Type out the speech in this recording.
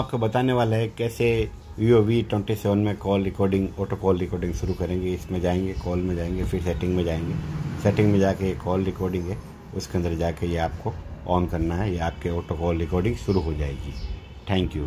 आपको बताने वाला है कैसे वीओ वी ट्वेंटी सेवन में call recording auto call recording शुरू करेंगे। इसमें जाएँगे कॉल में जाएँगे, फिर सेटिंग में जाएँगे। सेटिंग में जाके कॉल रिकॉर्डिंग है। उसके अंदर जाके ये आपको ऑन करना है। ये आपके ऑटो कॉल रिकॉर्डिंग शुरू हो जाएगी। Thank you